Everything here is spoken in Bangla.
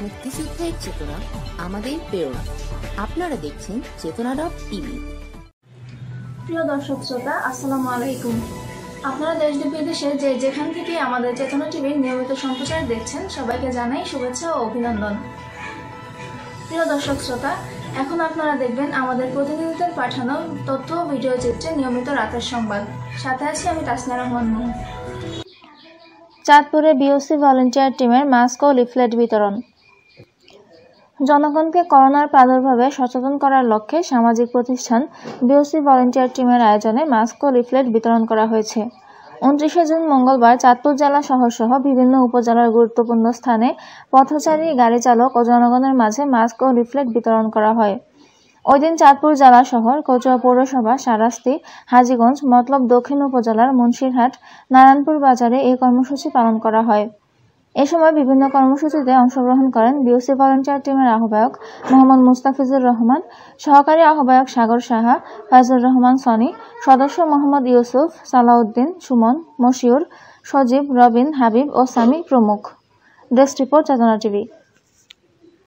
চেতনা আমাদের প্রেরণা। আপনারা দেখছেন চেতনা ডট টিভি। প্রিয় দর্শক শ্রোতা আসসালামু আলাইকুম। আপনারা দেশ বিদেশে যে যেখান থেকে আমাদের চেতনা টিভির নিয়মিত সম্প্রচার দেখছেন সবাইকে জানাই শুভেচ্ছা ও অভিনন্দন। প্রিয় দর্শক শ্রোতা এখন আপনারা দেখবেন আমাদের প্রতিনিধিদের পাঠানো তথ্য ও ভিডিও চিত্রে নিয়মিত রাতের সংবাদ। সাথে আছি আমি তাসনা রহমান মুহ। চাঁদপুরে বিওসি ভলেন্টিয়ার টিমের মাস্ক ও লিফলেট বিতরণ। জনগণকে করোনার প্রাদুর্ভাবে সচেতন করার লক্ষ্যে সামাজিক প্রতিষ্ঠান বিওসি ভলেন্টিয়ার টিমের আয়োজনে মাস্ক ও লিফলেট বিতরণ করা হয়েছে। উনত্রিশে জুন মঙ্গলবার চাঁদপুর জেলা শহর সহ বিভিন্ন উপজেলার গুরুত্বপূর্ণ স্থানে পথচারী, গাড়ি চালক ও জনগণের মাঝে মাস্ক ও লিফলেট বিতরণ করা হয়। ওই দিন চাঁদপুর জেলা শহর, কচুয়া পৌরসভা সারাস্তি হাজীগঞ্জ, মতলব দক্ষিণ উপজেলার মুন্সিরহাট, নারায়ণপুর বাজারে এই কর্মসূচি পালন করা হয়। এ সময় বিভিন্ন কর্মসূচিতে অংশগ্রহণ করেন বিওসি ভলেন্টিয়ার টিমের আহ্বায়ক মোহাম্মদ মুস্তাফিজুর রহমান, সহকারী আহ্বায়ক সাগর সাহা, ফাইজুর রহমান সনি, সদস্য মোহাম্মদ ইউসুফ, সালাউদ্দিন, সুমন, মশিউর, সজীব, রবিন, হাবিব ও সামি প্রমুখ। Desk report Chetona TV.